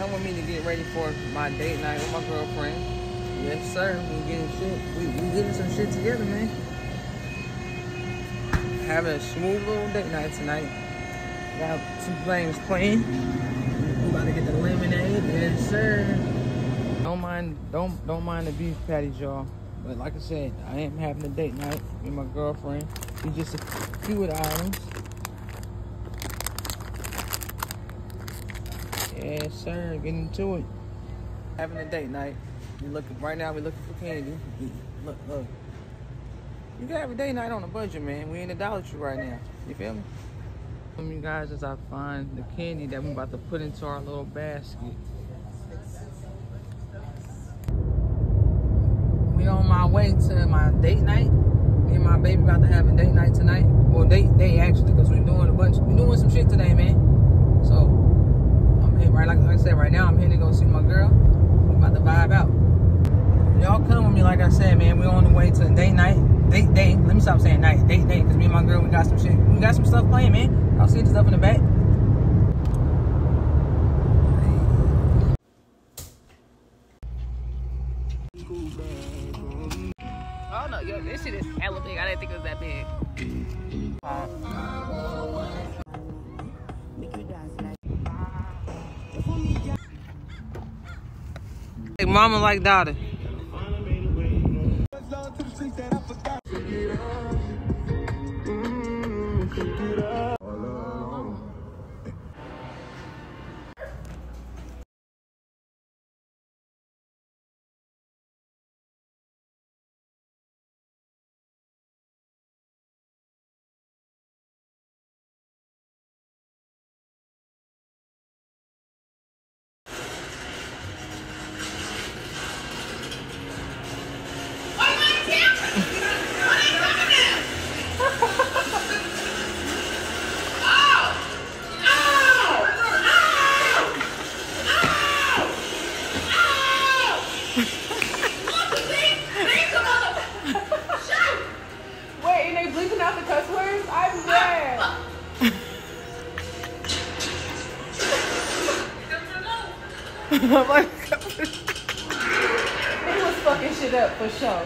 come with me to get ready for my date night with my girlfriend. Yes, sir. We getting shit. We, we getting some shit together, man. Having a smooth little date night tonight. Got some flames playing. We about to get the lemonade. Yes, sir. Don't mind, don't don't mind the beef patties, y'all. But like I said, I am having a date night with my girlfriend. We just a few of the items. Yes, sir. Getting into it. Having a date night. We looking right now. We looking for candy. Look, look. You can have a date night on a budget, man. We in the Dollar Tree right now. You feel me? From you guys as I find the candy that we're about to put into our little basket. We on my way to my date night. Me and my baby about to have a date night tonight. Well, date day actually, because we're doing a bunch. We're doing some shit today, man. So I'm here right like, I said. Right now, I'm here to go see my girl. We about to vibe out. Y'all come with me, like I said, man. We're on the way to date night. Date day. Let me stop saying night. Date day, because me and my girl, we got some shit. We got some stuff playing, man. I'll see the stuff in the back. Oh no, yo, this shit is hella big. I didn't think it was that big. Mama like daughter. Wait, and bleeping out the cuss words? I'm mad. I'm like, They was fucking shit up for sure.